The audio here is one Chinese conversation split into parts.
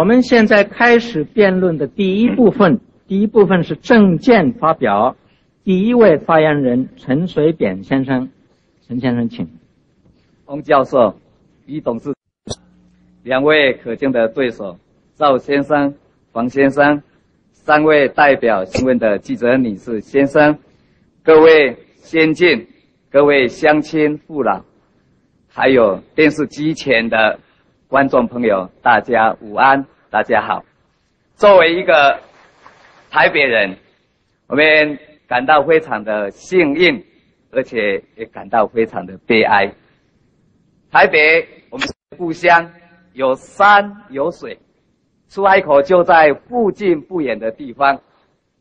我们现在开始辩论的第一部分，第一部分是政见发表。第一位发言人陈水扁先生，陈先生请。洪教授、李董事，两位可敬的对手，赵先生、黄先生，三位代表新闻的记者女士、先生，各位先进，各位乡亲父老，还有电视机前的观众朋友，大家午安，大家好。作为一个台北人，我们。感到非常的幸运，而且也感到非常的悲哀。台北，我们故乡有山有水，出海口就在附近不远的地方。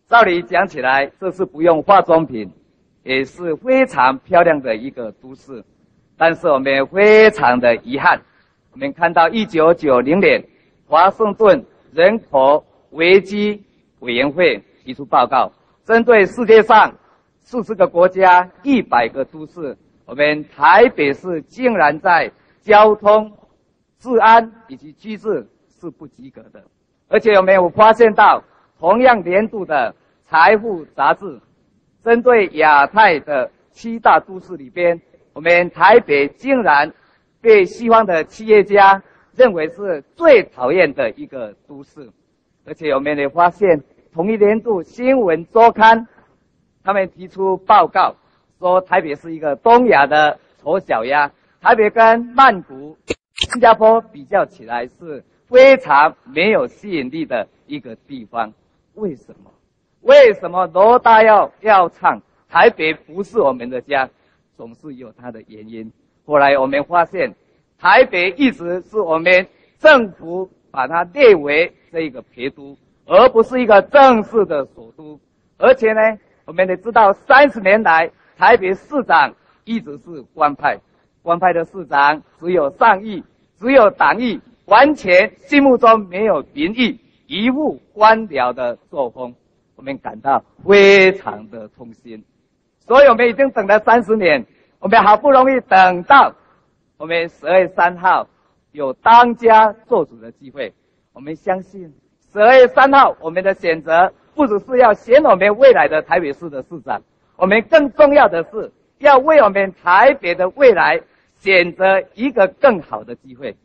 照理讲起来，这是不用化妆品，也是非常漂亮的一个都市。但是我们非常的遗憾，我们看到一九九零年华盛顿人口危机委员会提出报告。针对世界上四十个国家、一百个都市，我们台北市竟然在交通、治安以及机制是不及格的。而且我们有发现到，同样年度的《财富》杂志，针对亚太的七大都市里边，我们台北竟然被西方的企业家认为是最讨厌的一个都市。而且我们也发现。同一年度新闻周刊，他们提出报告说，台北是一个东亚的丑小鸭。台北跟曼谷、新加坡比较起来，是非常没有吸引力的一个地方。为什么？为什么罗大佑要唱台北不是我们的家？总是有它的原因。后来我们发现，台北一直是我们政府把它列为这个陪都。而不是一个正式的首都，而且呢，我们得知道，三十年来，台北市长一直是官派，官派的市长只有上意，只有党意，完全心目中没有民意，一副官僚的作风，我们感到非常的痛心。所以我们已经等了三十年，我们好不容易等到我们十二月三号有当家做主的机会，我们相信。十二月三号，我们的选择不只是要选我们未来的台北市的市长，我们更重要的是要为我们台北的未来选择一个更好的机会。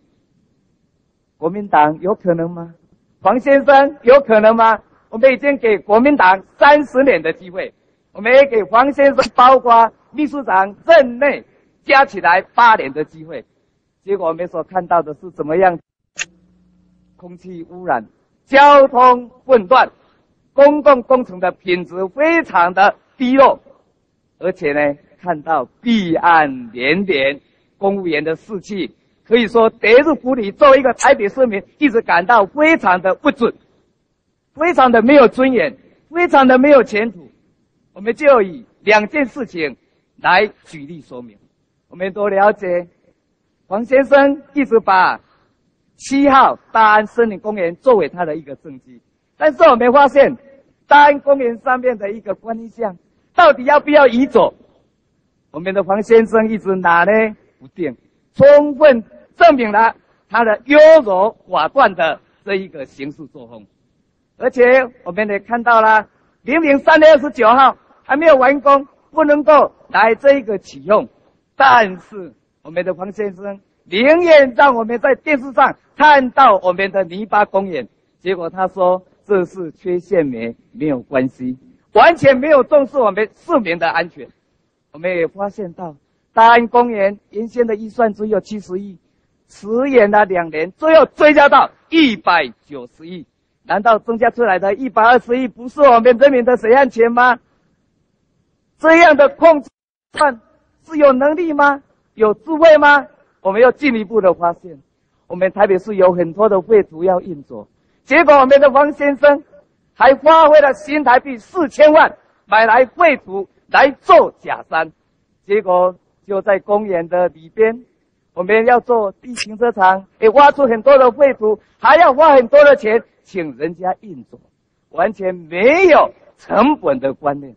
国民党有可能吗？黄先生有可能吗？我们已经给国民党三十年的机会，我们也给黄先生，包括秘书长任内加起来八年的机会，结果我们所看到的是怎么样？空气污染。交通混乱，公共工程的品质非常的低落，而且呢，看到弊案连连，公务员的士气可以说跌入谷底。作为一个台北市民，一直感到非常的不准，非常的没有尊严，非常的没有前途。我们就以两件事情来举例说明。我们都了解，黄先生一直把。七号大安森林公园作为他的一个政绩，但是我们发现，大安公园上面的一个观音像，到底要不要移走？我们的黄先生一直拿呢不定，充分证明了他的优柔寡断的这一个行事作风。而且我们也看到了，明明三月二十九号还没有完工，不能够来这个启用，但是我们的黄先生。宁愿让我们在电视上看到我们的泥巴公园，结果他说这是缺陷没没有关系，完全没有重视我们市民的安全。我们也发现到大安公园原先的预算只有七十亿，迟延了两年，最后追加到一百九十亿。难道增加出来的一百二十亿不是我们人民的血汗钱吗？这样的控制看是有能力吗？有智慧吗？我们要进一步的发现，我们台北市有很多的废土要运作，结果我们的王先生还花费了新台币四千万买来废土来做假山，结果就在公园的里边，我们要做地停车场，也挖出很多的废土，还要花很多的钱请人家运作，完全没有成本的观念，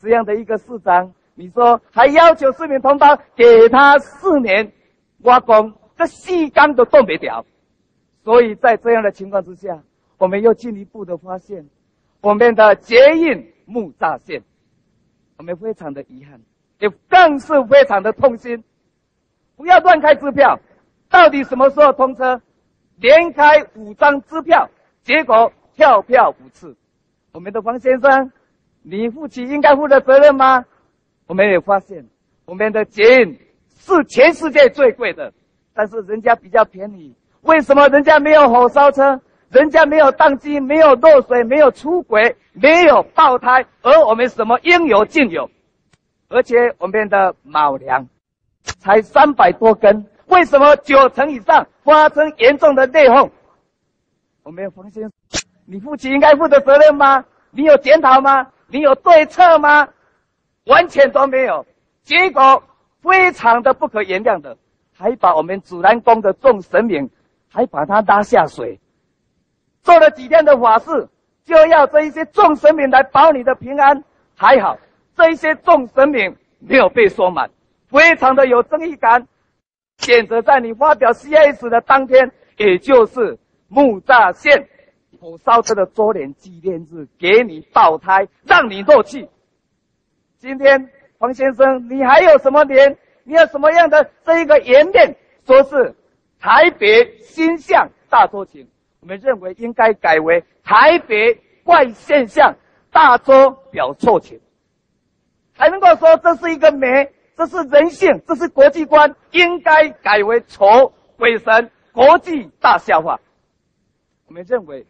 这样的一个市长，你说还要求市民同胞给他四年？挖工，这细钢都动不了，所以在这样的情况之下，我们又进一步的发现，我们的捷运木栅线，我们非常的遗憾，也更是非常的痛心。不要乱开支票，到底什么时候通车？连开五张支票，结果跳票五次。我们的黄先生，你负起应该负的责任吗？我们也发现，我们的捷运是全世界最贵的，但是人家比较便宜。为什么人家没有火烧车？人家没有宕机，没有漏水，没有出轨，没有爆胎，而我们什么应有尽有，而且我们的卯粮才三百多根，为什么九成以上发生严重的内讧？我们有发现，你负起应该负的责任吗？你有检讨吗？你有对策吗？完全都没有，结果非常的不可原谅的，还把我们主南宫的众神明，还把他拉下水。做了几天的法事，就要这一些众神明来保你的平安。还好，这一些众神明没有被说满，非常的有正义感，选择在你发表 CS 的当天，也就是木栅县火烧车的周年纪念日，给你爆胎，让你落气。今天黄先生，你还有什么脸？你有什么样的这一个颜面，说是台北新向大周情？我们认为应该改为台北怪现象大周表错情，才能够说这是一个美，这是人性，这是国际观，应该改为丑鬼神国际大笑话。我们认为，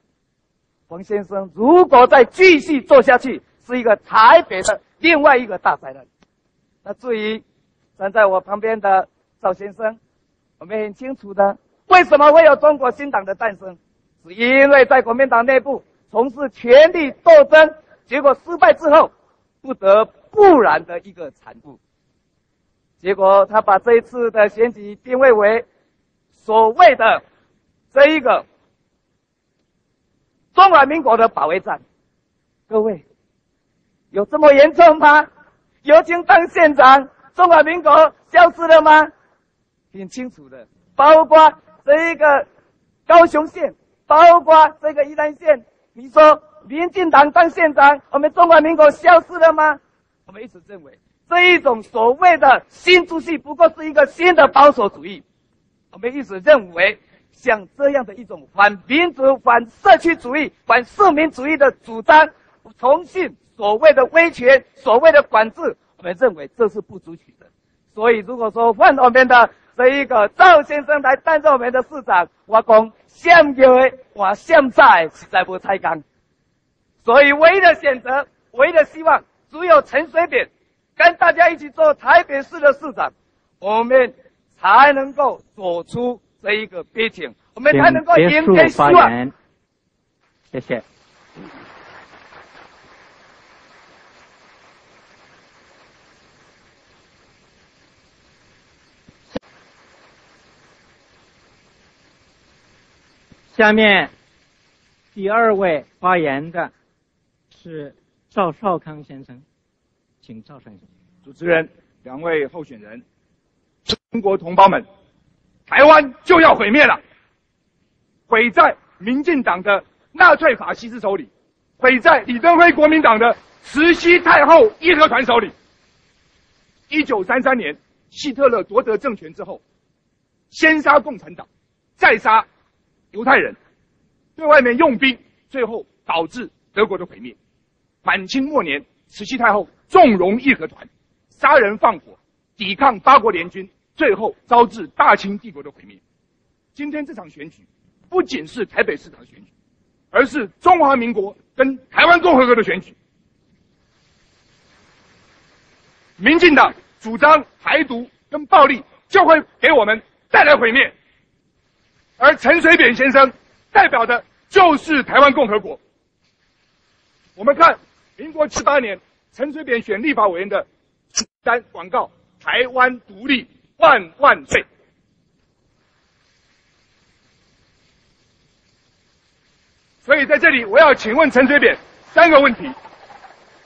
黄先生如果再继续做下去，是一个台北的另外一个大灾难。那至于站在我旁边的赵先生，我们很清楚的，为什么会有中国新党的诞生？是因为在国民党内部从事权力斗争，结果失败之后，不得不然的一个产物。结果他把这一次的选举定位为所谓的这一个中华民国的保卫战。各位，有这么严重吗？尤金当县长，中华民国消失了吗？挺清楚的，包括这一个高雄县。包括这个宜兰县，你说民进党当县长，我们中华民国消失了吗？我们一直认为这一种所谓的新主席不过是一个新的保守主义。我们一直认为像这样的一种反民主、反社区主义、反市民主义的主张，重新所谓的威权、所谓的管制，我们认为这是不足取的。所以如果说换我们的这一个赵先生来担任我们的市长，我讲。现在我现在实在不太敢，所以唯一的选择，唯一的希望，只有陈水扁跟大家一起做台北市的市长，我们才能够走出这一个背景，我们才能够迎接希望。谢谢。下面第二位发言的是赵少康先生，请赵先生。主持人，两位候选人，中国同胞们，台湾就要毁灭了，毁在民进党的纳粹法西斯手里，毁在李登辉国民党的慈禧太后义和团手里。一九三三年，希特勒夺得政权之后，先杀共产党，再杀。犹太人对外面用兵，最后导致德国的毁灭。满清末年，慈禧太后纵容义和团，杀人放火，抵抗八国联军，最后招致大清帝国的毁灭。今天这场选举，不仅是台北市长选举，而是中华民国跟台湾共和国的选举。民进党主张台独跟暴力，就会给我们带来毁灭。而陈水扁先生代表的就是台湾共和国。我们看民国七八年陈水扁选立法委员的单广告：“台湾独立万万岁。”所以在这里，我要请问陈水扁三个问题。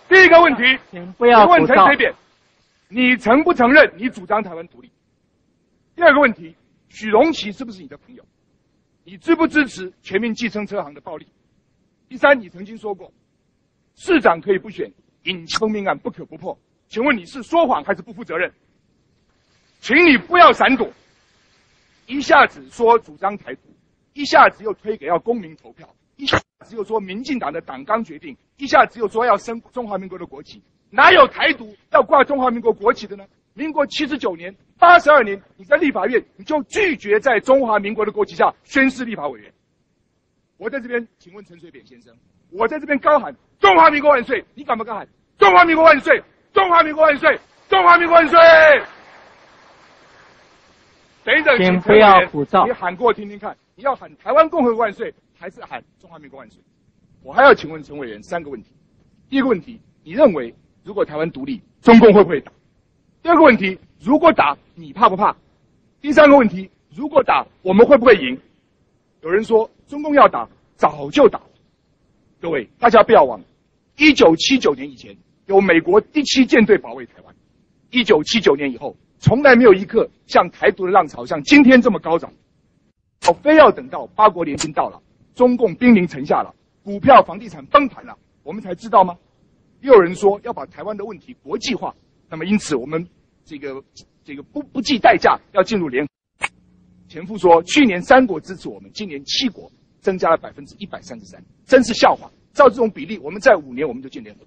第一个问题，请不要问陈水扁，你承不承认你主张台湾独立？第二个问题，许荣奇是不是你的朋友？你支不支持全民计程车行的暴力？第三，你曾经说过，市长可以不选，引封命案不可不破。请问你是说谎还是不负责任？请你不要闪躲，一下子说主张台独，一下子又推给要公民投票，一下子又说民进党的党纲决定，一下子又说要升中华民国的国旗，哪有台独要挂中华民国国旗的呢？民国七十九年、八十二年，你在立法院你就拒绝在中华民国的国旗下宣誓立法委员。我在这边，请问陈水扁先生，我在这边高喊中华民国万岁，你敢不敢喊中华民国万岁？中华民国万岁！中华民国万岁！等一等，请不要鼓噪。你喊过听听看，你要喊台湾共和国万岁，还是喊中华民国万岁？我还要请问陈委员三个问题。第一个问题，你认为如果台湾独立，中共会不会打？第二个问题，如果打，你怕不怕？第三个问题，如果打，我们会不会赢？有人说中共要打，早就打了。各位，大家不要忘了，一九七九年以前。有美国第七舰队保卫台湾。一九七九年以后，从来没有一刻像台独的浪潮像今天这么高涨。我非要等到八国联军到了，中共兵临城下了，股票、房地产崩盘了，我们才知道吗？又有人说要把台湾的问题国际化，那么因此我们这个这个不不计代价要进入联。前夫说，去年三国支持我们，今年七国增加了百分之一百三十三，真是笑话。照这种比例，我们在五年我们就进联合。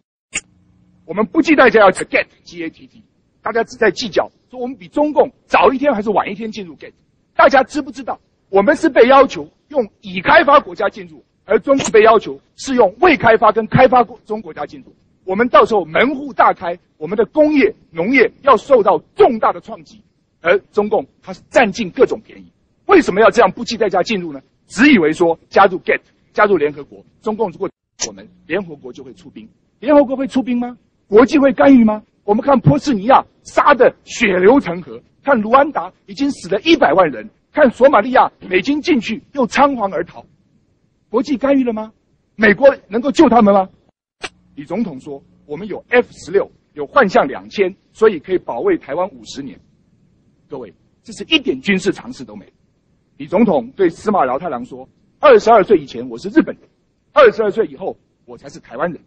我们不计代价要 get G A T T，大家只在计较说我们比中共早一天还是晚一天进入 get，大家知不知道？我们是被要求用已开发国家进入，而中共被要求是用未开发跟开发中国家进入。我们到时候门户大开，我们的工业、农业要受到重大的创击，而中共它是占尽各种便宜。为什么要这样不计代价进入呢？只以为说加入 get，加入联合国，中共如果我们联合国就会出兵，联合国会出兵吗？国际会干预吗？我们看波斯尼亚杀得血流成河，看卢安达已经死了一百万人，看索马利亚美军进去又仓皇而逃，国际干预了吗？美国能够救他们吗？李总统说我们有 F 十六，有幻象两千，所以可以保卫台湾五十年。各位，这是一点军事常识都没。李总统对司马辽太郎说：二十二岁以前我是日本人，二十二岁以后我才是台湾人。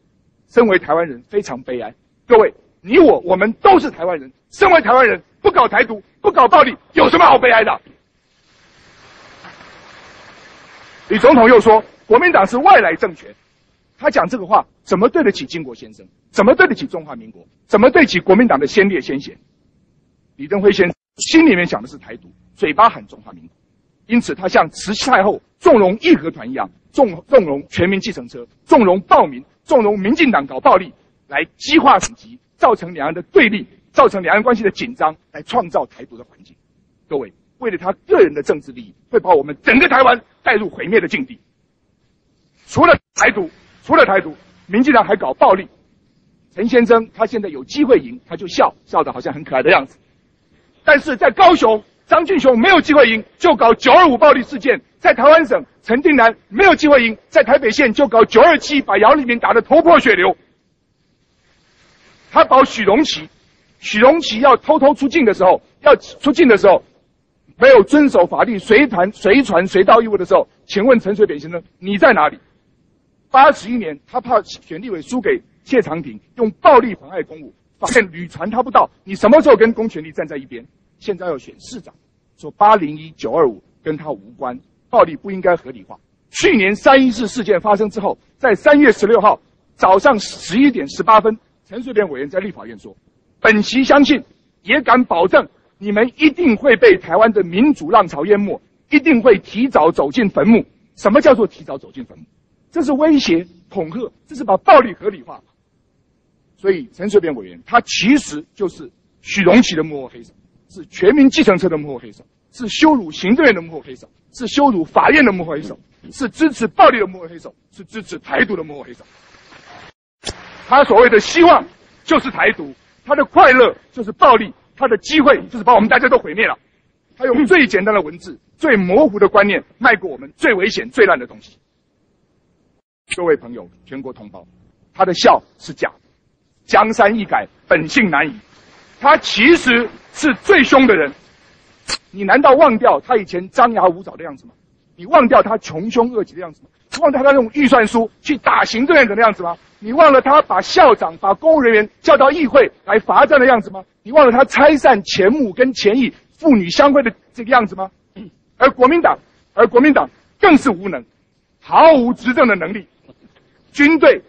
身为台湾人非常悲哀，各位，你我我们都是台湾人。身为台湾人，不搞台独，不搞暴力，有什么好悲哀的？李总统又说，国民党是外来政权，他讲这个话怎么对得起金国先生？怎么对得起中华民国？怎么对得起国民党的先烈先贤？李登辉先生心里面想的是台独，嘴巴喊中华民国，因此他像慈禧太后纵容义和团一样，纵纵容全民计程车，纵容暴民。纵容民进党搞暴力，来激化等级，造成两岸的对立，造成两岸关系的紧张，来创造台独的环境。各位，为了他个人的政治利益，会把我们整个台湾带入毁灭的境地。除了台独，除了台独，民进党还搞暴力。陈先生他现在有机会赢，他就笑笑得好像很可爱的样子。但是在高雄。张俊雄没有机会赢，就搞九二五暴力事件；在台湾省，陈定南没有机会赢，在台北县就搞九二七，把姚立明打得头破血流。他保许荣奇，许荣奇要偷偷出境的时候，要出境的时候，没有遵守法律，随团随船随到义务的时候，请问陈水扁先生你在哪里？八十一年，他怕选立委输给谢长廷，用暴力妨碍公务，发现屡传他不到，你什么时候跟公权力站在一边？现在要选市长，说八零一九二五跟他无关，暴力不应该合理化。去年三一四事件发生之后，在三月十六号早上十一点十八分，陈水扁委员在立法院说：“本席相信，也敢保证，你们一定会被台湾的民主浪潮淹没，一定会提早走进坟墓。什么叫做提早走进坟墓？这是威胁恐吓，这是把暴力合理化。所以陈水扁委员他其实就是许荣奇的幕后黑手。”是全民计程车的幕后黑手，是羞辱行政院的幕后黑手，是羞辱法院的幕后黑手，是支持暴力的幕后黑手，是支持台独的幕后黑手。他所谓的希望就是台独，他的快乐就是暴力，他的机会就是把我们大家都毁灭了。他用最简单的文字、最模糊的观念卖给我们最危险、最烂的东西。各位朋友，全国同胞，他的笑是假的，江山易改，本性难移。他其实是最凶的人，你难道忘掉他以前张牙舞爪的样子吗？你忘掉他穷凶恶极的样子吗？忘掉他用预算书去打行政院长的样子吗？你忘了他把校长、把公务人员叫到议会来罚站的样子吗？你忘了他拆散前母跟前义、父女相会的这个样子吗？而国民党，而国民党更是无能，毫无执政的能力，军队、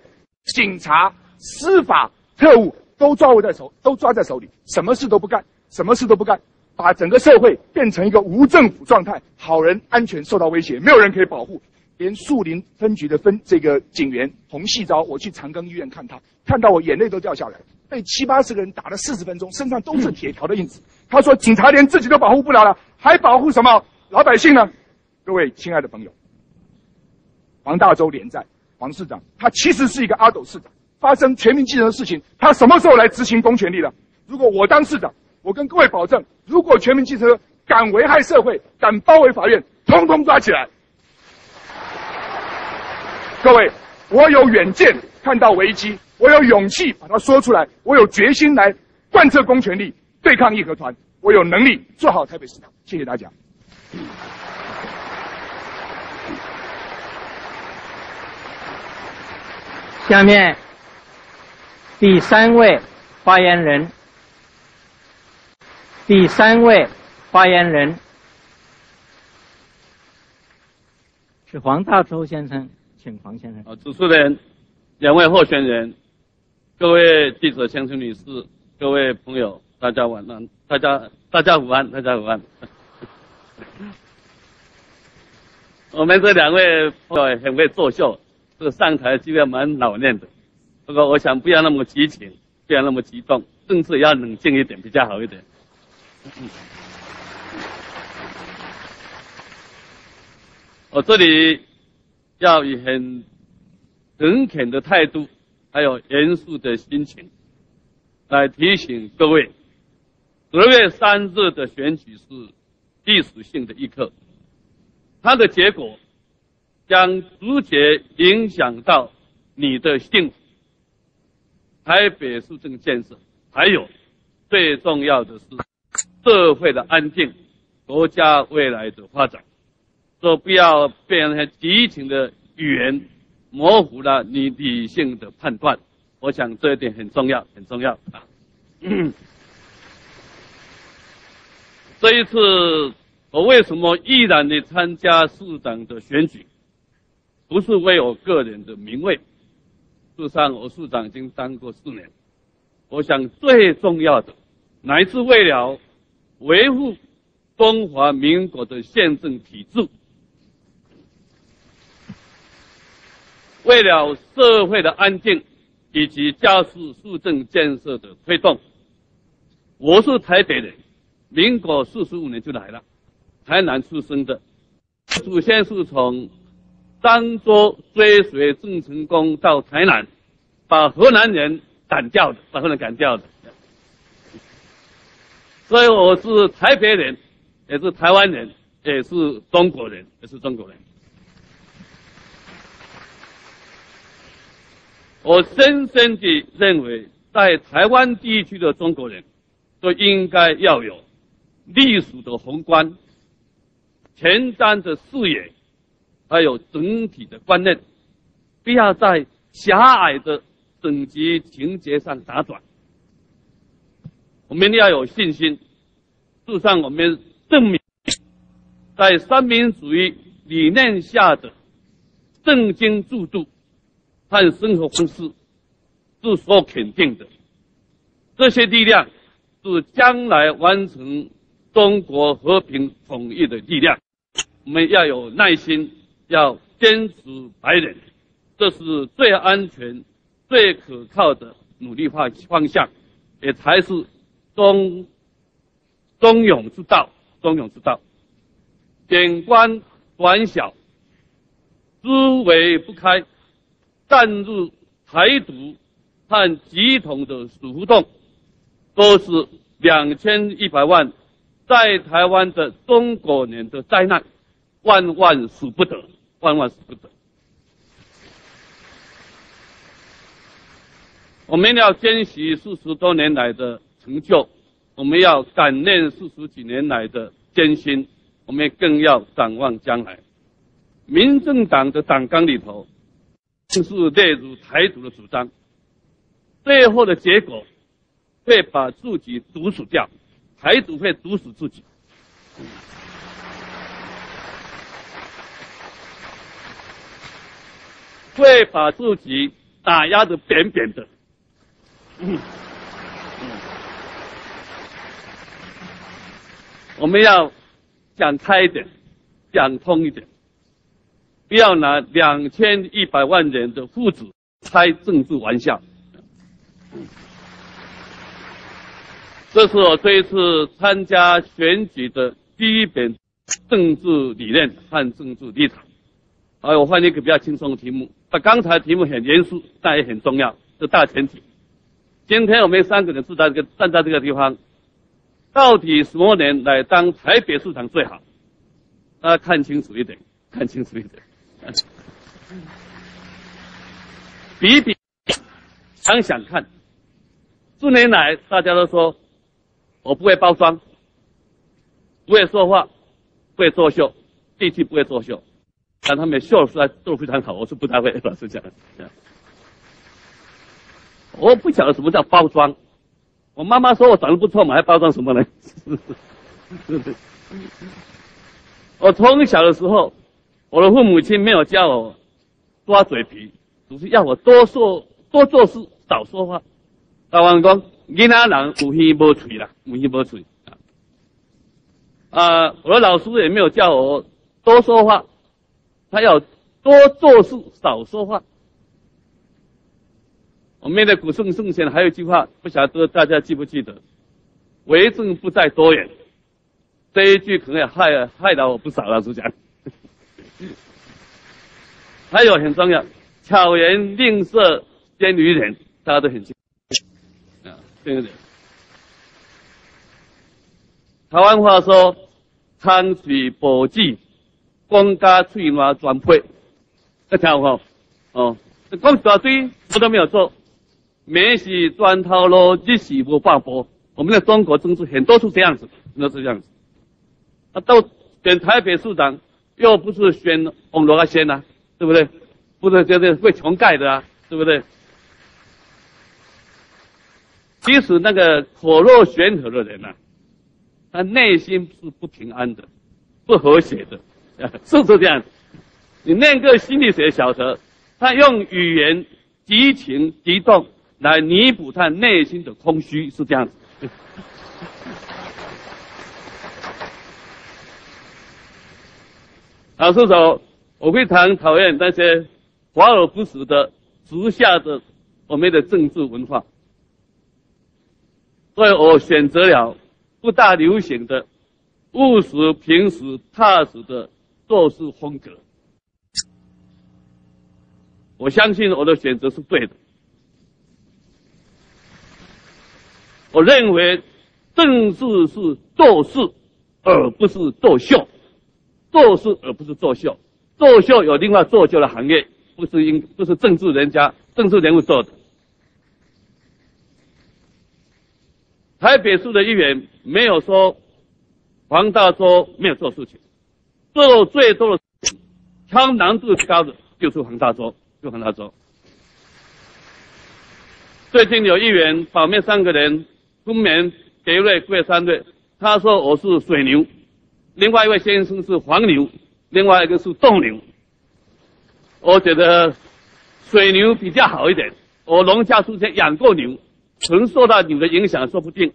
警察、司法、特务都抓握在手，都抓在手里，什么事都不干，什么事都不干，把整个社会变成一个无政府状态，好人安全受到威胁，没有人可以保护。连树林分局的分这个警员洪细昭，我去长庚医院看他，看到我眼泪都掉下来，被七八十个人打了四十分钟，身上都是铁条的印子。他说：“警察连自己都保护不了了，还保护什么老百姓呢？”各位亲爱的朋友，黄大洲连战，黄市长，他其实是一个阿斗市长。发生全民继承的事情，他什么时候来执行公权力了？如果我当市长，我跟各位保证，如果全民继承敢危害社会，敢包围法院，通通抓起来。各位，我有远见，看到危机，我有勇气把它说出来，我有决心来贯彻公权力，对抗义和团，我有能力做好台北市长。谢谢大家。下面第三位发言人，第三位发言人是黄大洲先生。请黄先生。啊，主持人，两位候选人，各位记者、先生、女士，各位朋友，大家晚安，大家大家午安，大家午安。我们这两位朋友很会作秀，这个上台机会蛮老练的。不过我想不要那么激情，不要那么激动，政治要冷静一点比较好一点。我这里。要以很诚恳的态度，还有严肃的心情，来提醒各位：十月三日的选举是历史性的一刻，它的结果将直接影响到你的幸福、台北市政建设，还有最重要的是社会的安定、国家未来的发展。说不要被那些激情的语言模糊了你理性的判断，我想这一点很重要，很重要啊。这一次我为什么毅然的参加市长的选举？不是为我个人的名位，事实上我市长已经当过四年，我想最重要的，乃是为了维护中华民国的宪政体制。为了社会的安定以及加速市政建设的推动，我是台北人，民国四十五年就来了，台南出生的，祖先是从漳州追随郑成功到台南，把河南人赶掉的，把河南赶掉的，所以我是台北人，也是台湾人，也是中国人，也是中国人。我深深地认为，在台湾地区的中国人，都应该要有历史的宏观、前瞻的视野，还有整体的观念，不要在狭隘的等级情节上打转。我们要有信心，事实上，我们证明，在三民主义理念下的正经制度。和生活方式是所肯定的，这些力量是将来完成中国和平统一的力量。我们要有耐心，要坚持白忍，这是最安全、最可靠的努力方方向，也才是中中勇之道。中勇之道，眼观短小，思维不开。战入台独和集统的死胡同，都是两千一百万在台湾的中国人的灾难，万万死不得，万万死不得。我们要珍惜四十多年来的成就，我们要感念四十几年来的艰辛，我们更要展望将来。民政党的党纲里头，就是列入台独的主张，最后的结果会把自己毒死掉，台独会毒死自己。会把自己打压的扁扁的。嗯，我们要讲开一点，讲通一点，不要拿两千一百万人的父子开政治玩笑。这是我这一次参加选举的第一本政治理念和政治立场。好，我换一个比较轻松的题目。那刚才题目很严肃，但也很重要，是大前提。今天我们三个人是在这个站在这个地方，到底什么人来当台北市长最好？大家看清楚一点，看清楚一点。比比，想想看。四年来，大家都说我不会包装，不会说话，不会作秀，地气不会作秀。但他们笑出来都非常好，我是不太会，老实讲。我不晓得什么叫包装。我妈妈说我长得不错嘛，还包装什么呢？我从小的时候，我的父母亲没有教我抓嘴皮，只是要我多说多做事，少说话。大王讲，囡仔人有耳无嘴啦，有耳无嘴。啊，我的老师也没有叫我多说话。他要多做事，少说话。我们的古圣圣贤还有一句话，不晓得大家记不记得？为政不在多言。这一句可能也害害了我不少了，是讲。还有很重要，巧言令色，奸于人，大家都很清楚。啊，对不对？台湾话说：“仓水宝济。”光家翠花转配，这条好哦。光大堆我都没有做，免洗砖头咯，日洗不罢波。我们的中国政治很多是这样子，都是这样子。啊，到选台北市长，又不是选红罗阿仙呐，对不对？不是就是会穷盖的啊，对不对？即使那个口若悬河的人呐，他内心是不平安的，不和谐的。是不是这样？你念个心理学小说，他用语言激情激动来弥补他内心的空虚，是这样子。老师说，我非常讨厌那些华而不实的直下的我们的政治文化，所以我选择了不大流行的务实、平实、踏实的。做事风格，我相信我的选择是对的。我认为政治是做事，而不是作秀；做事而不是作秀。作秀有另外作秀的行业，不是应不是政治人家、政治人物做的。台北市的议员没有说黄大洲没有做事情。做最多的、挑难度最高的，就是黄大洲，就黄大洲。最近有议员保面三个人，分明给瑞贵三队，他说我是水牛，另外一位先生是黄牛，另外一个是斗牛。我觉得水牛比较好一点，我农家出身养过牛，曾受到牛的影响，说不定。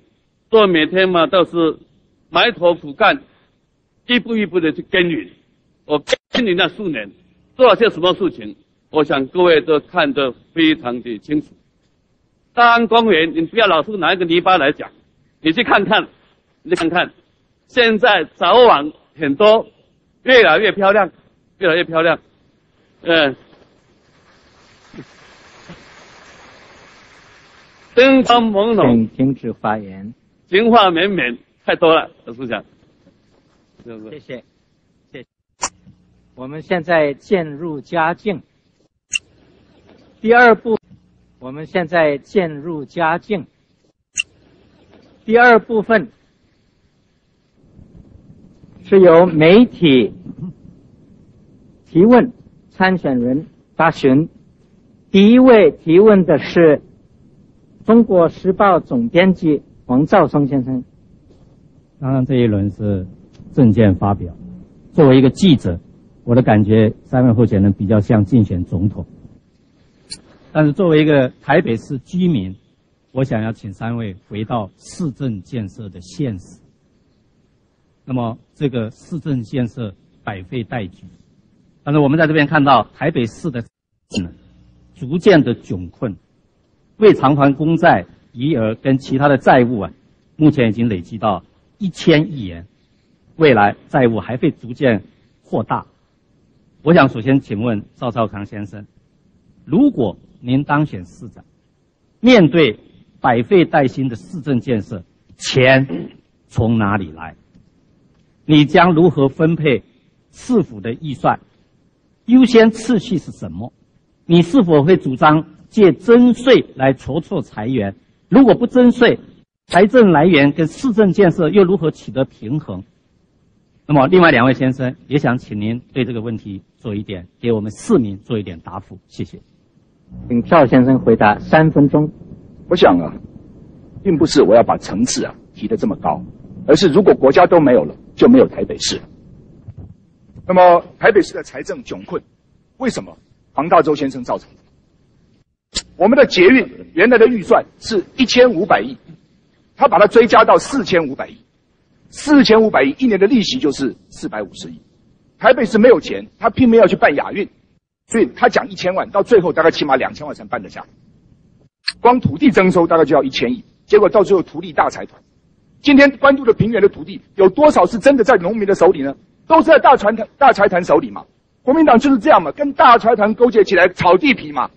做每天嘛都是埋头苦干。一步一步的去耕耘，我耕耘了数年，做了些什么事情？我想各位都看得非常的清楚。大安公园，你不要老是拿一个泥巴来讲，你去看看，你看看，现在早晚很多，越来越漂亮，越来越漂亮，嗯，灯光朦胧，请停止发言，情话绵绵，太多了，董事长。谢谢，谢谢。我们现在渐入佳境。第二步，我们现在渐入佳境。第二部分是由媒体提问参选人答询。第一位提问的是中国时报总编辑王兆松先生。当然这一轮是证件发表。作为一个记者，我的感觉三位候选人比较像竞选总统。但是作为一个台北市居民，我想要请三位回到市政建设的现实。那么这个市政建设百废待举，但是我们在这边看到台北市的逐渐的窘困，未偿还公债余额跟其他的债务啊，目前已经累积到一千亿元，未来债务还会逐渐扩大。我想首先请问赵少康先生，如果您当选市长，面对百废待兴的市政建设，钱从哪里来？你将如何分配市府的预算？优先次序是什么？你是否会主张借征税来筹措财源？如果不征税，财政来源跟市政建设又如何取得平衡？那么，另外两位先生也想请您对这个问题做一点，给我们市民做一点答复。谢谢。请赵先生回答三分钟。我想啊，并不是我要把层次啊提得这么高，而是如果国家都没有了。就没有台北市。那么台北市的财政窘困，为什么？黄大洲先生造成的。我们的捷运原来的预算是一千五百亿，他把它追加到四千五百亿，四千五百亿一年的利息就是四百五十亿。台北市没有钱，他拼命要去办亚运，所以他讲一千万，到最后大概起码两千万才办得下。光土地征收大概就要一千亿，结果到最后土地大财团。今天关注的平原的土地有多少是真的在农民的手里呢？都是在大财团、大财团手里嘛。国民党就是这样嘛，跟大财团勾结起来炒地皮嘛。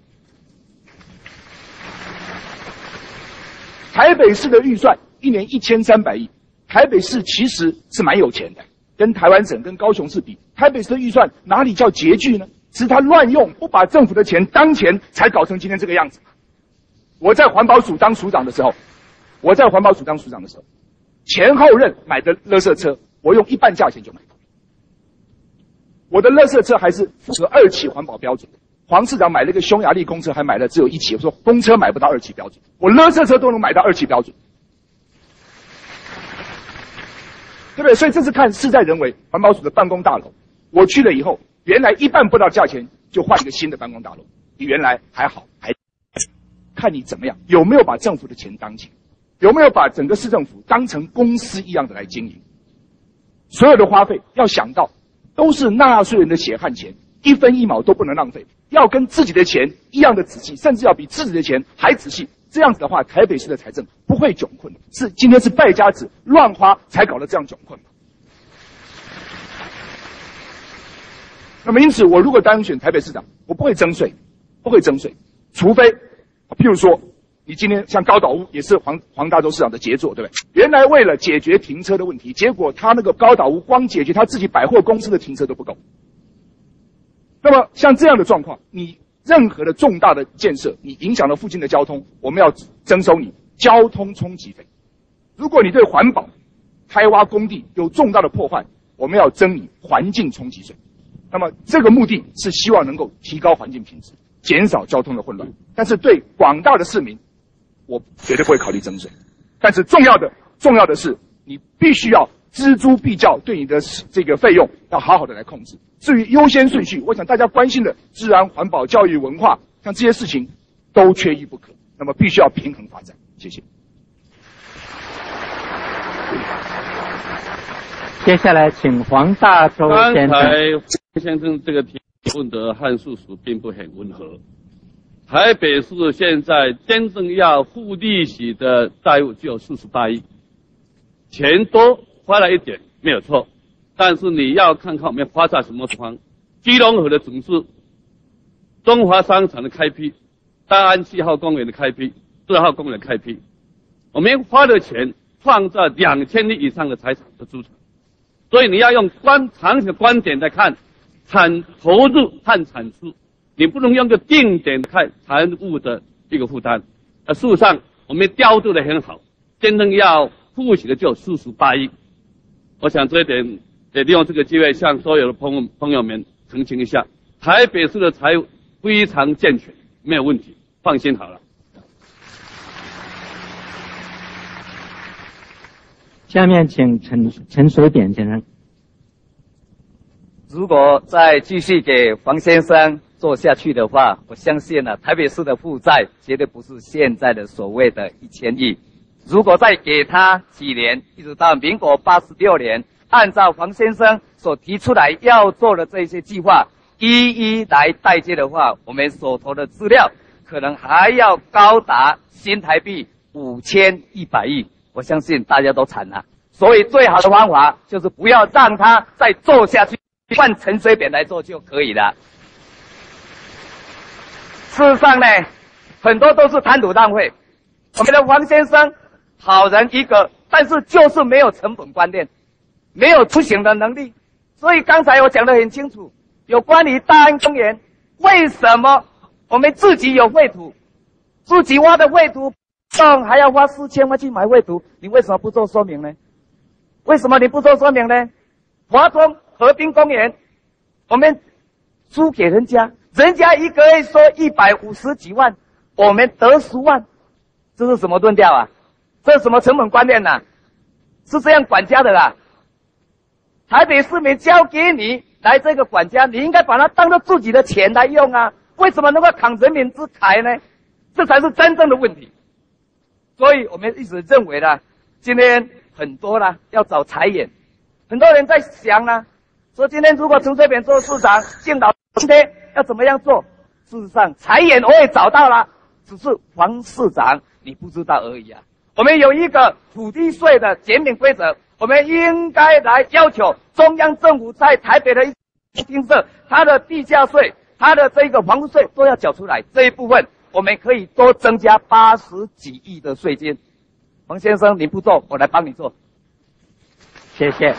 台北市的预算一年一千三百亿，台北市其实是蛮有钱的，跟台湾省、跟高雄市比，台北市的预算哪里叫拮据呢？是他乱用，不把政府的钱当钱，才搞成今天这个样子。我在环保署当署长的时候，我在环保署当署长的时候。前后任买的垃圾车，我用一半价钱就买到。我的垃圾车还是符合二期环保标准。黄市长买了一个匈牙利公车，还买了只有一期。我说公车买不到二期标准，我垃圾车都能买到二期标准，对不对？所以这是看事在人为。环保署的办公大楼，我去了以后，原来一半不到价钱就换一个新的办公大楼，比原来还好，还看你怎么样，有没有把政府的钱当钱。有没有把整个市政府当成公司一样的来经营？所有的花费要想到，都是纳税人的血汗钱，一分一毛都不能浪费，要跟自己的钱一样的仔细，甚至要比自己的钱还仔细。这样子的话，台北市的财政不会窘困。是今天是败家子乱花才搞得这样窘困那么因此，我如果当选台北市长，我不会征税，不会征税，除非，譬如说。你今天像高岛屋也是黄黄大洲市长的杰作，对不对？原来为了解决停车的问题，结果他那个高岛屋光解决他自己百货公司的停车都不够。那么像这样的状况，你任何的重大的建设，你影响了附近的交通，我们要征收你交通冲击费。如果你对环保、开挖工地有重大的破坏，我们要征你环境冲击税。那么这个目的是希望能够提高环境品质，减少交通的混乱。但是对广大的市民，我绝对不会考虑增税，但是重要的重要的是，你必须要锱铢必较，对你的这个费用要好好的来控制。至于优先顺序，我想大家关心的治安、环保、教育、文化，像这些事情都缺一不可。那么必须要平衡发展。谢谢。接下来请黄大洲先生。刚才先生这个提问的汉素属并不很温和。台北市现在真正要付利息的债务就有四十八亿，钱多花了一点没有错，但是你要看看我们花在什么地方。基隆河的总是中华商场的开辟，大安七号公园的开辟，四号公园的开辟，我们花的钱放在两千亿以上的财产的资产，所以你要用观长期的观点来看产投入和产出。你不能用个定点看财务的一个负担，呃，事实上我们调度的很好，真正要付起的就四十八亿。我想这一点，也利用这个机会向所有的朋友朋友们澄清一下，台北市的财务非常健全，没有问题，放心好了。下面请陈陈水扁先生。如果再继续给黄先生做下去的话，我相信呢，台北市的负债绝对不是现在的所谓的一千亿。如果再给他几年，一直到民国八十六年，按照黄先生所提出来要做的这些计划，一一来代接的话，我们手头的资料可能还要高达新台币五千一百亿。我相信大家都惨了，所以最好的方法就是不要让他再做下去，换陈水扁来做就可以了。事实上呢，很多都是贪图浪费。我们的黄先生，好人一个，但是就是没有成本观念，没有出行的能力。所以刚才我讲的很清楚，有关于大安公园，为什么我们自己有绘图，自己挖的绘图。动还要花四千万去买绘图，你为什么不做说明呢？为什么你不做说明呢？华中河滨公园，我们租给人家，人家一个月说一百五十几万，我们得十万，这是什么论调啊？这是什么成本观念呐？是这样管家的啦？台北市民交给你来这个管家，你应该把它当做自己的钱来用啊？为什么能够扛人民之财呢？这才是真正的问题。所以我们一直认为呢，今天很多呢要找财源，很多人在想呢，说今天如果陈水扁做市长，见到今天要怎么样做？事实上，财源我也找到了，只是黄市长你不知道而已啊。我们有一个土地税的减免规则，我们应该来要求中央政府在台北的一厅设，它的地价税、它的这个房屋税都要缴出来这一部分。我们可以多增加八十几亿的税金，王先生，你不做，我来帮你做。谢谢。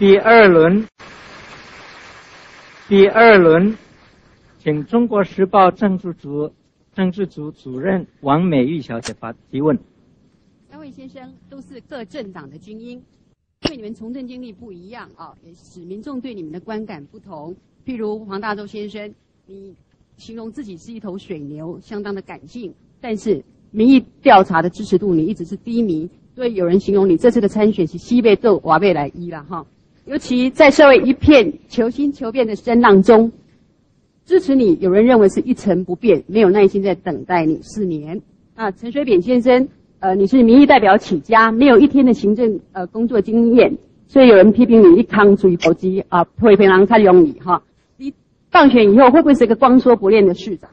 第二轮，第二轮，请中国时报政治组政治组主任王美玉小姐发提问。三位先生都是各政党的精英，因为你们从政经历不一样啊，也使民众对你们的观感不同。譬如黄大洲先生，你形容自己是一头水牛，相当的感性，但是民意调查的支持度你一直是低迷，所以有人形容你这次的参选是西贝斗瓦贝莱伊了哈。尤其在社会一片求新求变的声浪中，支持你有人认为是一成不变，没有耐心在等待你四年。啊陈水扁先生，呃，你是民意代表起家，没有一天的行政呃工作经验，所以有人批评你一康注意投机啊，会非常看用你哈。你当选以后会不会是一个光说不练的市长？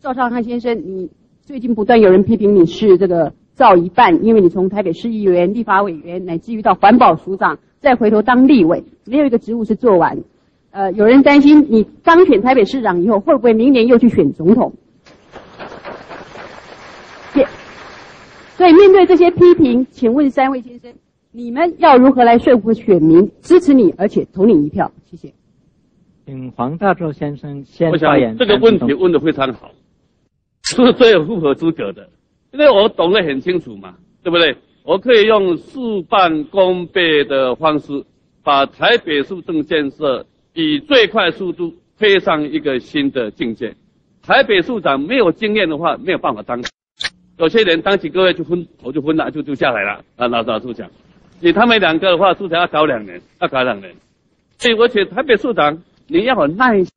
赵少康先生，你最近不断有人批评你是这个造一半，因为你从台北市议员、立法委员，乃至于到环保署长，再回头当立委，没有一个职务是做完。呃，有人担心你当选台北市长以后，会不会明年又去选总统？所以面对这些批评，请问三位先生，你们要如何来说服选民支持你，而且投你一票？谢谢。请黄大洲先生先发言。这个问题问的非常好，是最符合资格的，因为我懂得很清楚嘛，对不对？我可以用事半功倍的方式，把台北市政建设以最快速度推上一个新的境界。台北市长没有经验的话，没有办法当。有些人当几个月就昏头就昏了，就就下来了。啊，老早就讲，你他们两个的话，至少要搞两年，要搞两年。所以，而且台北市长。你要有耐心、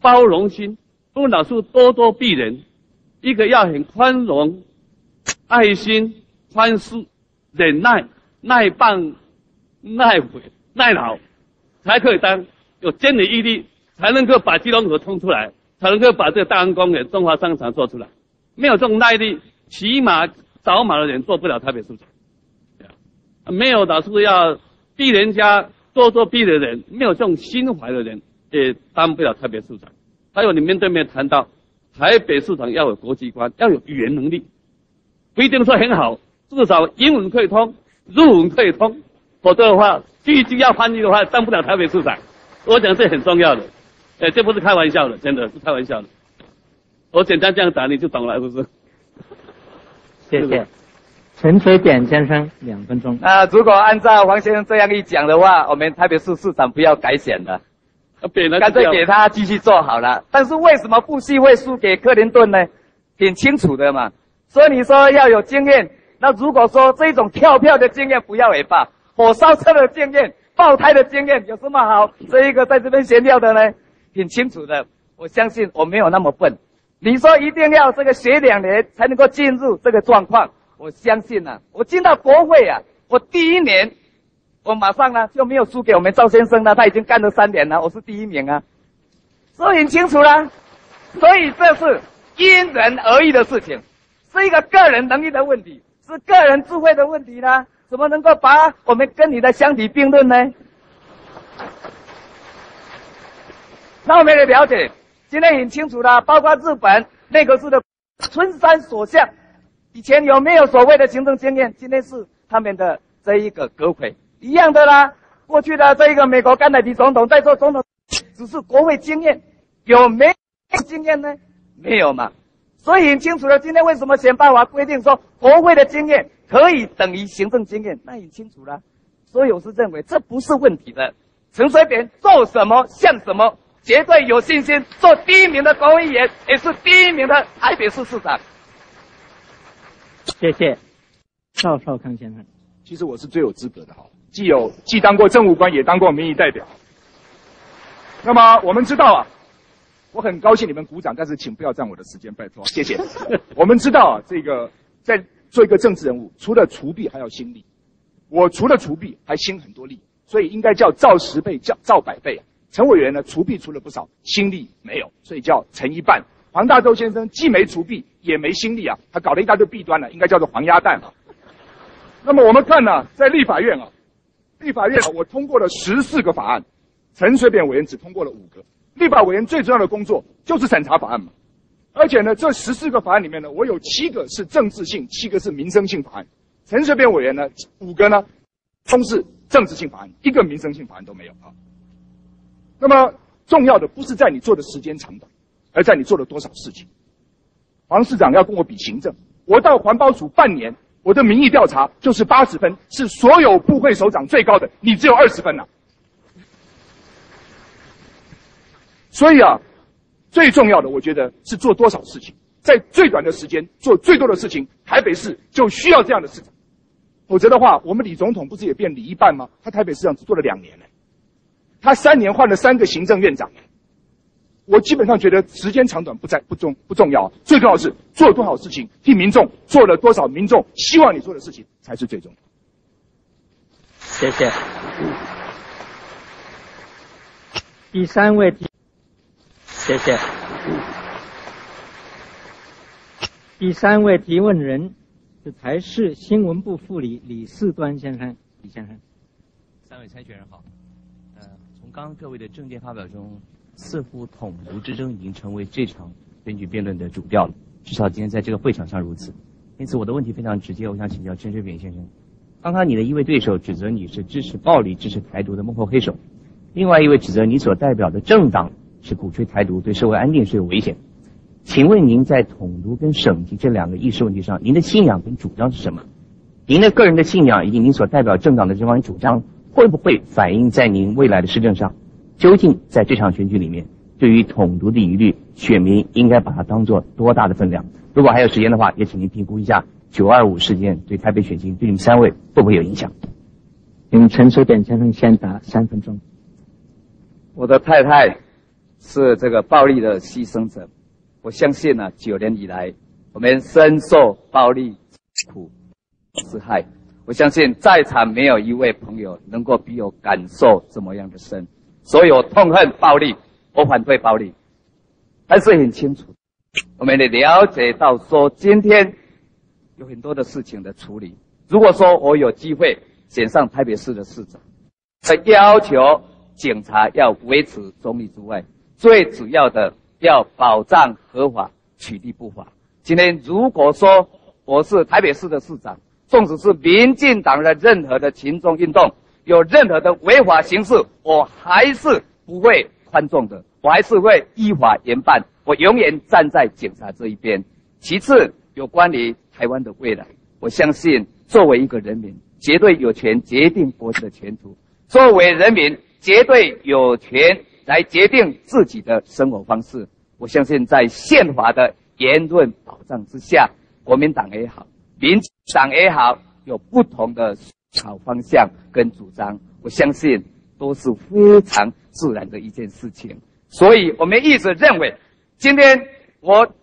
包容心，不老是咄咄逼人。一个要很宽容、爱心、宽恕、忍耐、耐棒、耐悔、耐劳，才可以当有坚定毅力，才能够把基隆河冲出来，才能够把这个大安公园、中华商场做出来。没有这种耐力，骑马找马的人做不了台北市长。没有老是要逼人家。咄咄逼的人，没有这种心怀的人，也当不了台北市长。还有你面对面谈到，台北市长要有国际观，要有语言能力，不一定说很好，至少英文可以通，日文可以通，否则的话，句句要翻译的话，上不了台北市长。我讲这很重要的，哎，这不是开玩笑的，真的是开玩笑的。我简单这样答你就懂了，是不是？谢谢。陈水扁先生，两分钟。那如果按照黄先生这样一讲的话，我们台北市市长不要改选了，干脆给他继续做好了。但是为什么不惜会输给克林顿呢？挺清楚的嘛。所以你说要有经验，那如果说这种跳票的经验不要也罢，火烧车的经验、爆胎的经验有什么好？这一个在这边闲聊的呢？挺清楚的。我相信我没有那么笨。你说一定要这个学两年才能够进入这个状况。我相信呐，我进到国会啊，我第一年，我马上呢就没有输给我们赵先生了，他已经干了三年了，我是第一名啊，所以很清楚了，所以这是因人而异的事情，是一个个人能力的问题，是个人智慧的问题呢，怎么能够把我们跟你的相提并论呢？那我们也了解，今天很清楚了，包括日本内阁市的村山所向。以前有没有所谓的行政经验？今天是他们的这一个阁魁一样的啦。过去的这一个美国甘乃迪总统在做总统，只是国会经验有没有经验呢？没有嘛。所以很清楚了。今天为什么选办法规定说国会的经验可以等于行政经验？那很清楚了。所以我是认为这不是问题的。陈水扁做什么像什么，绝对有信心做第一名的国会议员，也是第一名的台北市市长。谢谢，赵少康先生。其实我是最有资格的哈，既有既当过政务官，也当过民意代表。那么我们知道啊，我很高兴你们鼓掌，但是请不要占我的时间，拜托，谢谢。我们知道啊，这个在做一个政治人物，除了除弊还要心力。我除了除弊还心很多力，所以应该叫造十倍，叫造百倍。陈委员呢，除弊除了不少，心力没有，所以叫陈一半。黄大洲先生既没除弊也没心力啊，他搞了一大堆弊端了，应该叫做黄鸭蛋啊。那么我们看呢，在立法院啊，立法院我通过了十四个法案，陈水扁委员只通过了五个。立法委员最重要的工作就是审查法案嘛，而且呢，这十四个法案里面呢，我有七个是政治性，七个是民生性法案。陈水扁委员呢，五个呢都是政治性法案，一个民生性法案都没有啊。那么重要的不是在你做的时间长短。而在你做了多少事情？黄市长要跟我比行政，我到环保署半年，我的民意调查就是八十分，是所有部会首长最高的，你只有二十分呐。所以啊，最重要的我觉得是做多少事情，在最短的时间做最多的事情。台北市就需要这样的市长，否则的话，我们李总统不是也变李一半吗？他台北市长只做了两年呢，他三年换了三个行政院长。我基本上觉得时间长短不在不重不重要，最重要是做了多少事情，替民众做了多少民众希望你做的事情才是最重要。谢谢。第三位提，谢谢。第三位提问人是台视新闻部副理李四端先生，李先生。三位参选人好，呃，从刚刚各位的政见发表中。似乎统独之争已经成为这场选举辩论的主调了，至少今天在这个会场上如此。因此，我的问题非常直接，我想请教陈水扁先生。刚刚你的一位对手指责你是支持暴力、支持台独的幕后黑手，另外一位指责你所代表的政党是鼓吹台独，对社会安定是有危险。请问您在统独跟省级这两个议事问题上，您的信仰跟主张是什么？您的个人的信仰以及您所代表政党的这方主张，会不会反映在您未来的施政上？究竟在这场选举里面，对于统独的疑虑，选民应该把它当做多大的分量？如果还有时间的话，也请您评估一下九二五事件对台北选情，对你们三位会不会有影响？请陈水扁先生先答三分钟。我的太太是这个暴力的牺牲者，我相信呢，九年以来，我们深受暴力苦之害。我相信在场没有一位朋友能够比我感受怎么样的深。所以我痛恨暴力，我反对暴力，但是很清楚，我们得了解到说，今天有很多的事情的处理。如果说我有机会选上台北市的市长，在要求警察要维持中立之外，最主要的要保障合法，取缔不法。今天如果说我是台北市的市长，纵使是民进党的任何的群众运动。有任何的违法形式，我还是不会宽纵的，我还是会依法严办，我永远站在警察这一边。其次，有关于台湾的未来，我相信，作为一个人民，绝对有权决定国家的前途；作为人民，绝对有权来决定自己的生活方式。我相信，在宪法的言论保障之下，国民党也好，民党也好，有不同的好方向跟主张。我相信都是非常自然的一件事情。所以我们一直认为，今天我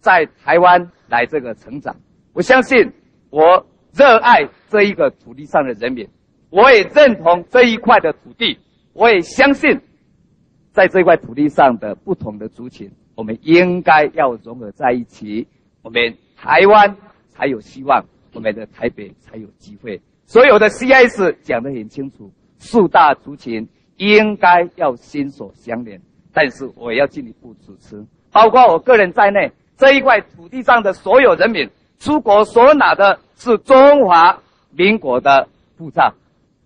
在台湾来这个成长，我相信。我热爱这一个土地上的人民，我也认同这一块的土地，我也相信，在这块土地上的不同的族群，我们应该要融合在一起，我们台湾才有希望，我们的台北才有机会。所有的 CIS 讲得很清楚，四大族群应该要心所相连，但是我要进一步主持，包括我个人在内，这一块土地上的所有人民。出国所拿的是中华民国的护照，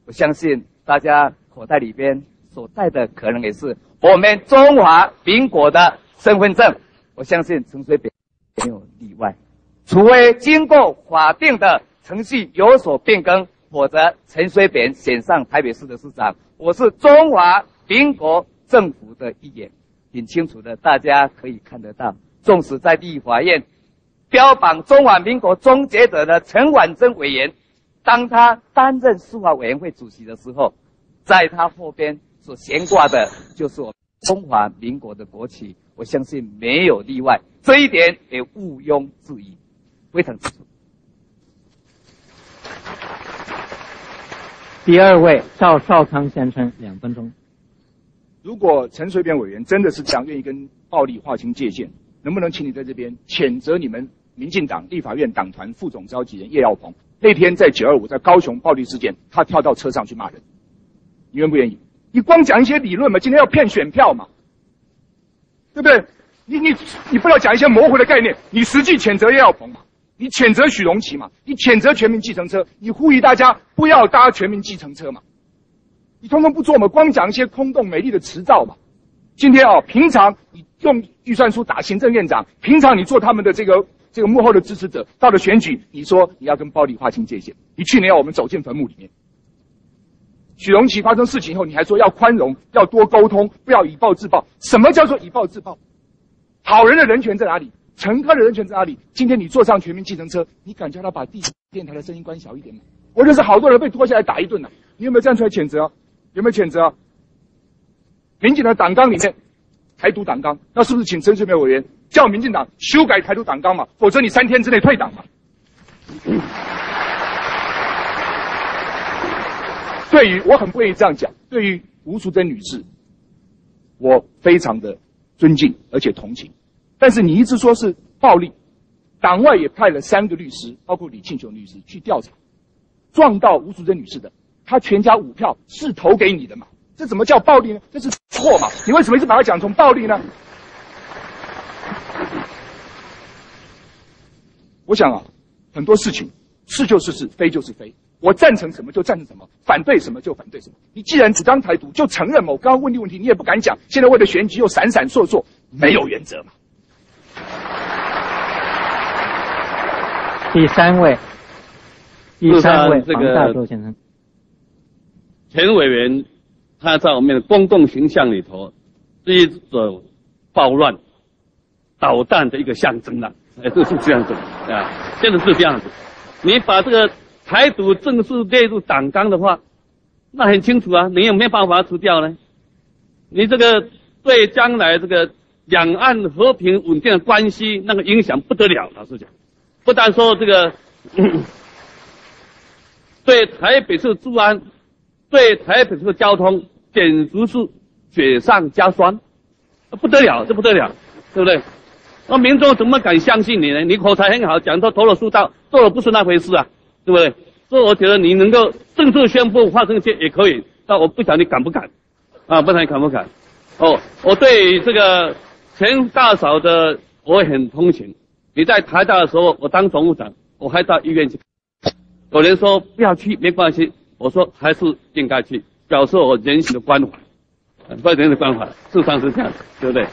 我相信大家口袋里边所带的可能也是我们中华民国的身份证。我相信陈水扁没有例外，除非经过法定的程序有所变更，否则陈水扁选上台北市的市长，我是中华民国政府的一员，很清楚的，大家可以看得到，纵使在立法院。标榜中华民国终结者的陈婉珍委员，当他担任司法委员会主席的时候，在他后边所悬挂的就是我中华民国的国旗。我相信没有例外，这一点也毋庸置疑，非常清楚。第二位赵少康先生，两分钟。如果陈水扁委员真的是这样，愿意跟暴力划清界限，能不能请你在这边谴责你们？民进党立法院党团副总召集人叶耀鹏那天在九二五在高雄暴力事件，他跳到车上去骂人，你愿不愿意？你光讲一些理论嘛，今天要骗选票嘛，对不对？你你你不要讲一些模糊的概念，你实际谴责叶耀鹏嘛，你谴责许荣奇嘛，你谴责全民计程车，你呼吁大家不要搭全民计程车嘛，你通通不做嘛，光讲一些空洞美丽的词藻嘛。今天啊，平常你用预算书打行政院长，平常你做他们的这个。这个幕后的支持者到了选举，你说你要跟暴力划清界限。你去年要我们走进坟墓里面。许荣奇发生事情以后，你还说要宽容，要多沟通，不要以暴制暴。什么叫做以暴制暴？好人的人权在哪里？乘客的人权在哪里？今天你坐上全民计程车，你敢叫他把地电台的声音关小一点吗？我认识好多人被拖下来打一顿了，你有没有站出来谴责啊？有没有谴责啊？民进党党纲里面，台独党纲，那是不是请陈水扁委员？叫民进党修改台独党纲嘛，否则你三天之内退党嘛。对于我很不愿意这样讲，对于吴淑珍女士，我非常的尊敬而且同情，但是你一直说是暴力，党外也派了三个律师，包括李庆雄律师去调查，撞到吴淑珍女士的，她全家五票是投给你的嘛？这怎么叫暴力呢？这是错嘛？你为什么一直把它讲成暴力呢？我想啊，很多事情是就是是，非就是非。我赞成什么就赞成什么，反对什么就反对什么。你既然主张台独，就承认嘛。我刚刚问你问题，你也不敢讲。现在为了选举又闪闪烁烁，没有原则嘛。第三位，第三位，黄大洲先生，陈委员他在我们的公共形象里头是一种暴乱、捣蛋的一个象征了。哎，就是这样子啊，真的是这样子。你把这个台独正式列入党纲的话，那很清楚啊，你有没有办法除掉呢？你这个对将来这个两岸和平稳定的关系那个影响不得了。老实讲，不但说这个 对台北市治安、对台北市的交通，简直是雪上加霜，不得了，这不得了，对不对？那民众怎么敢相信你呢？你口才很好，讲到头头是道，做的不是那回事啊，对不对？所以我觉得你能够正式宣布发生些也可以，但我不晓得你敢不敢，啊，不晓得你敢不敢？哦，我对这个陈大嫂的我很同情。你在台大的时候，我当总务长，我还到医院去。有人说不要去，没关系，我说还是应该去，表示我人性的关怀，人性的关怀，事实上是这样，对不对？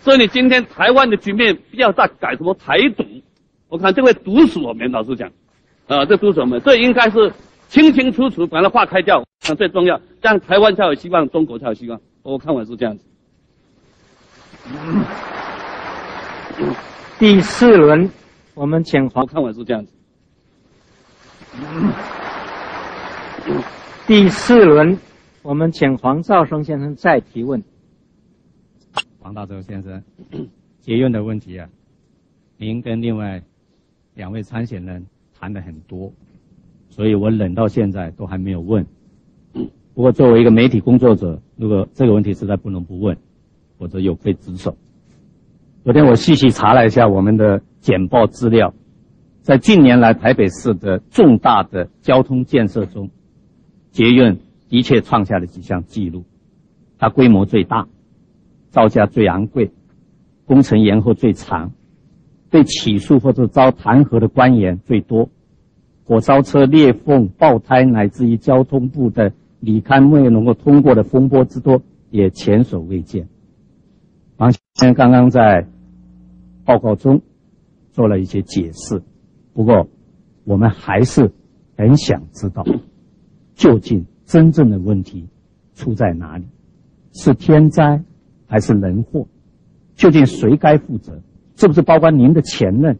所以你今天台湾的局面不要再改什么台独，我看这会毒死我们。老实讲，啊，这毒死我们？这应该是清清楚楚把它划开掉，最重要，这样台湾才有希望，中国才有希望。我看我是这样子。第四轮，我们请黄，我看法是这样子。第四轮，我们请黄兆生先生再提问。黄大洲先生，结怨的问题啊，您跟另外两位参选人谈的很多，所以我忍到现在都还没有问。不过作为一个媒体工作者，如果这个问题实在不能不问，否则有愧职守。昨天我细细查了一下我们的简报资料，在近年来台北市的重大的交通建设中，捷运的确创下了几项纪录，它规模最大。造价最昂贵，工程延后最长，被起诉或者遭弹劾的官员最多，火烧车裂缝、爆胎，乃至于交通部的李刊未能够通过的风波之多，也前所未见。王先生刚刚在报告中做了一些解释，不过我们还是很想知道，究竟真正的问题出在哪里？是天灾？还是人祸，究竟谁该负责？是不是包括您的前任？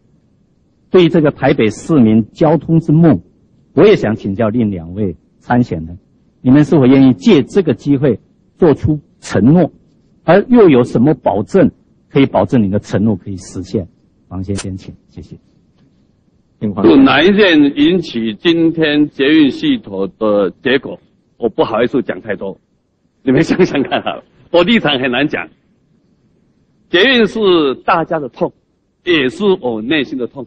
对于这个台北市民交通之梦，我也想请教另两位参选人，你们是否愿意借这个机会做出承诺？而又有什么保证可以保证你的承诺可以实现？王先生，请谢谢。是哪一件引起今天捷运系统的结果？我不好意思讲太多，你们想想看好了。我立场很难讲，捷运是大家的痛，也是我内心的痛，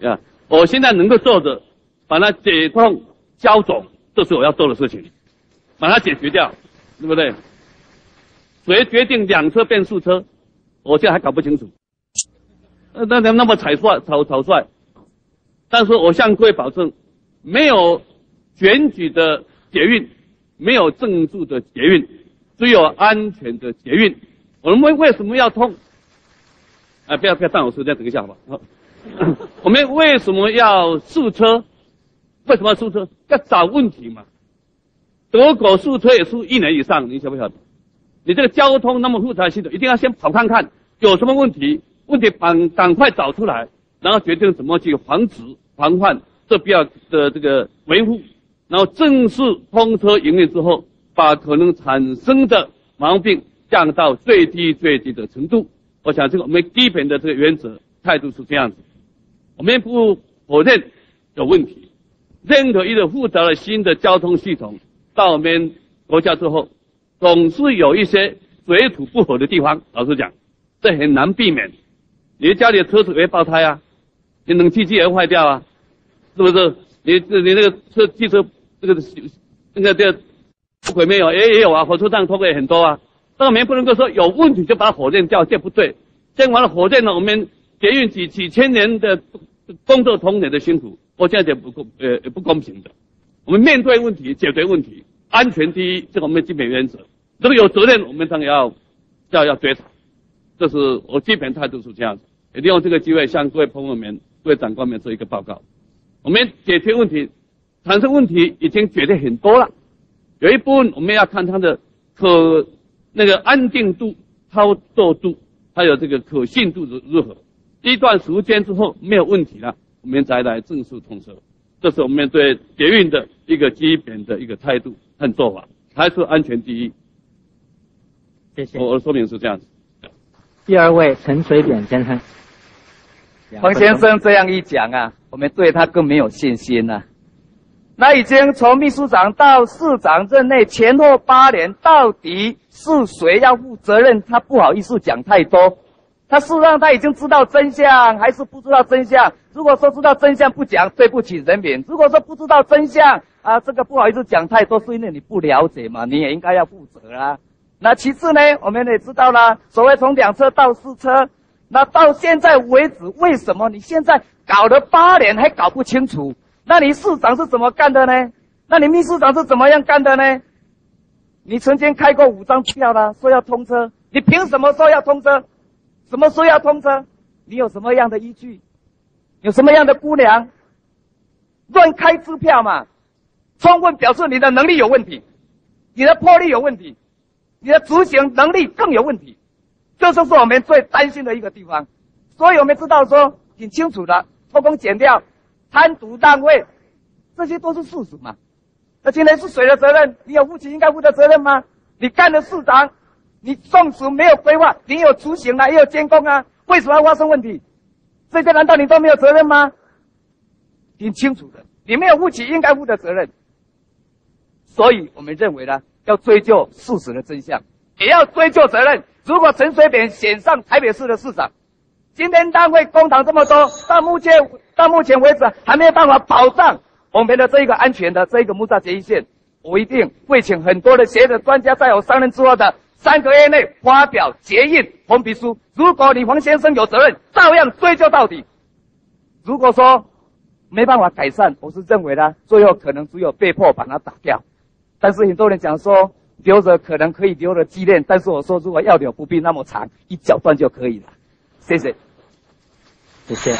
啊！我现在能够做的，把它解痛消肿，这是我要做的事情，把它解决掉，对不对？谁决定两车变速车？我现在还搞不清楚。呃，那那么草率，草草率，但是我向各位保证，没有选举的捷运，没有政治的捷运。只有安全的捷运，我们为为什么要通？啊，不要不要占我时间，等一下好吧。我们为什么要速车？为什么要速车？要找问题嘛。德国速车也是一年以上，你晓不晓得？你这个交通那么复杂的系统，一定要先跑看看有什么问题，问题赶赶快找出来，然后决定怎么去防止、防范这必要的这个维护，然后正式通车营运之后。把可能产生的毛病降到最低最低的程度，我想这个我们基本的这个原则态度是这样子。我们不否认有问题，任何一个复杂的新的交通系统到我们国家之后，总是有一些水土不服的地方。老实讲，这很难避免。你家里的车子会爆胎啊，你冷气机也会坏掉啊，是不是？你你那个车汽车这个那个这。不会没有，也也有啊，火车站脱轨很多啊。那我们不能够说有问题就把火箭掉，这不对。建完了火箭呢，我们节运几几千年的工作同仁的辛苦，我现在不公呃不公平的。我们面对问题，解决问题，安全第一，这是我们基本原则。这个有责任，我们当然要要要追查。这是我基本态度是这样子。也利用这个机会向各位朋友们、各位长官们做一个报告。我们解决问题，产生问题已经解决很多了。有一部分我们要看它的可那个安定度、操作度，还有这个可信度如如何。一段时间之后没有问题了，我们再来正式通车。这是我们对捷运的一个基本的一个态度和做法，还是安全第一。谢谢。我的说明是这样子。第二位陈水扁先生，彭先生这样一讲啊，我们对他更没有信心了。那已经从秘书长到市长任内前后八年，到底是谁要负责任？他不好意思讲太多。他事实上他已经知道真相，还是不知道真相？如果说知道真相不讲，对不起人民；如果说不知道真相，啊，这个不好意思讲太多，是因为你不了解嘛，你也应该要负责啊。那其次呢，我们也知道了，所谓从两车到四车，那到现在为止，为什么你现在搞了八年还搞不清楚？那你市长是怎么干的呢？那你秘书长是怎么样干的呢？你曾经开过五张票了，说要通车，你凭什么说要通车？什么说要通车？你有什么样的依据？有什么样的估量？乱开支票嘛，充分表示你的能力有问题，你的魄力有问题，你的执行能力更有问题，这就是我们最担心的一个地方。所以我们知道说挺清楚的，偷工减料、贪渎单位，这些都是事实嘛。那今天是谁的责任？你有负起应该负的责任吗？你干了市长，你纵使没有规划，你有执行啊，也有监控啊，为什么要发生问题？这些难道你都没有责任吗？挺清楚的，你没有负起应该负的责任。所以我们认为呢，要追究事实的真相，也要追究责任。如果陈水扁选上台北市的市长，今天单位公堂这么多，到目前到目前为止还没有办法保障。我们的这一个安全的这一个木栅捷运线，我一定会请很多的学者专家，在我上任之后的三个月内发表结印红皮书。如果你黄先生有责任，照样追究到底。如果说没办法改善，我是认为呢，最后可能只有被迫把它打掉。但是很多人讲说留着可能可以留着纪念，但是我说如果要留不必那么长，一脚断就可以了。谢谢，谢谢。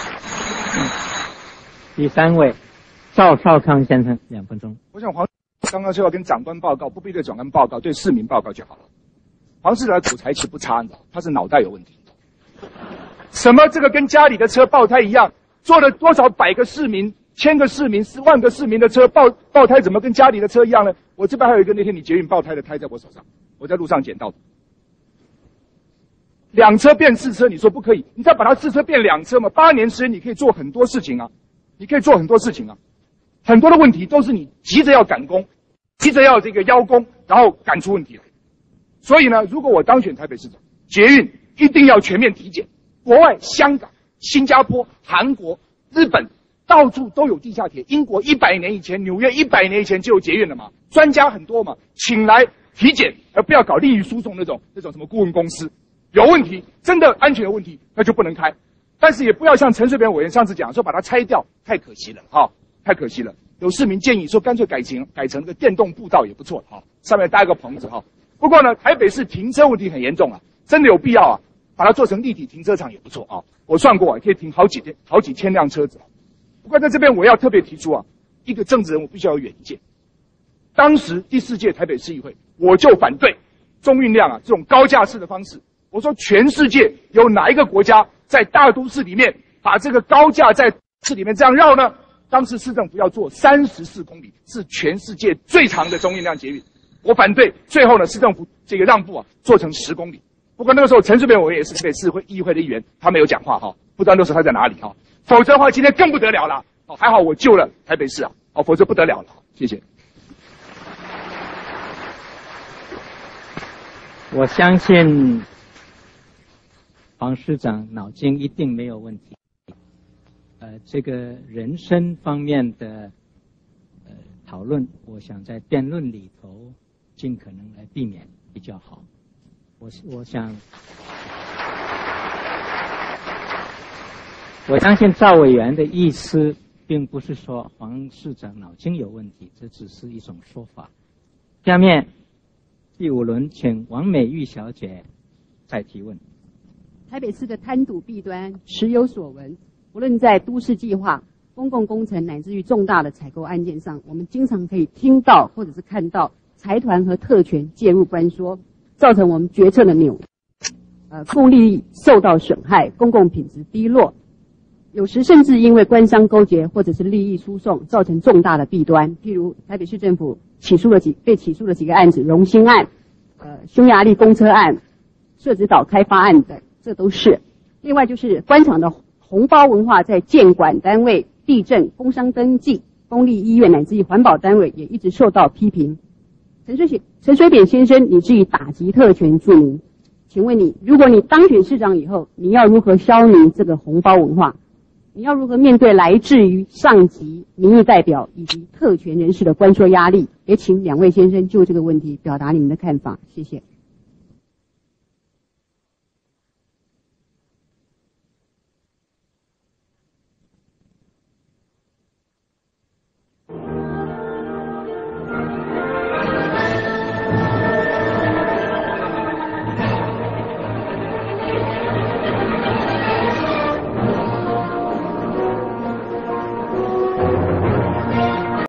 第三位。赵少康先生，两分钟。我想黄刚刚说要跟长官报告，不必对长官报告，对市民报告就好了。黄市长的口才其实不差，你知道，他是脑袋有问题。什么这个跟家里的车爆胎一样，坐了多少百个市民、千个市民、十万个市民的车爆爆胎，怎么跟家里的车一样呢？我这边还有一个那天你捷运爆胎的胎在我手上，我在路上捡到的。两车变四车，你说不可以？你再把它四车变两车嘛？八年时间你可以做很多事情啊，你可以做很多事情啊。很多的问题都是你急着要赶工，急着要这个邀功，然后赶出问题来。所以呢，如果我当选台北市长，捷运一定要全面体检。国外香港、新加坡、韩国、日本到处都有地下铁，英国一百年以前，纽约一百年以前就有捷运了嘛。专家很多嘛，请来体检，而不要搞利益输送那种那种什么顾问公司。有问题，真的安全有问题，那就不能开。但是也不要像陈水扁委员上次讲说把它拆掉，太可惜了哈。太可惜了，有市民建议说，干脆改成改成个电动步道也不错哈，上面搭一个棚子哈。不过呢，台北市停车问题很严重啊，真的有必要啊，把它做成立体停车场也不错啊。我算过，可以停好几天、好几千辆车子。不过在这边我要特别提出啊，一个政治人物必须要有远见。当时第四届台北市议会，我就反对中运量啊这种高架式的方式。我说，全世界有哪一个国家在大都市里面把这个高架在市里面这样绕呢？当时市政府要做三十四公里，是全世界最长的中运量捷运，我反对。最后呢，市政府这个让步啊，做成十公里。不过那个时候陈水扁我也是台北市会议会的议员，他没有讲话哈，不知道那时候他在哪里哈。否则的话，今天更不得了了。哦，还好我救了台北市啊，哦，否则不得了了。谢谢。我相信黄市长脑筋一定没有问题。呃，这个人生方面的呃讨论，我想在辩论里头尽可能来避免比较好。我我想，我相信赵委员的意思，并不是说黄市长脑筋有问题，这只是一种说法。下面第五轮，请王美玉小姐再提问。台北市的贪赌弊端，时有所闻。无论在都市计划、公共工程，乃至于重大的采购案件上，我们经常可以听到或者是看到财团和特权介入关说，造成我们决策的扭，呃，公利益受到损害，公共品质低落，有时甚至因为官商勾结或者是利益输送，造成重大的弊端。譬如台北市政府起诉了几被起诉了几个案子，荣兴案、呃，匈牙利公车案、设置岛开发案等，这都是。另外就是官场的。红包文化在建管单位、地震、工商登记、公立医院乃至于环保单位也一直受到批评。陈水扁陈水扁先生，你是以打击特权著名，请问你，如果你当选市长以后，你要如何消弭这个红包文化？你要如何面对来自于上级、民意代表以及特权人士的关说压力？也请两位先生就这个问题表达你们的看法。谢谢。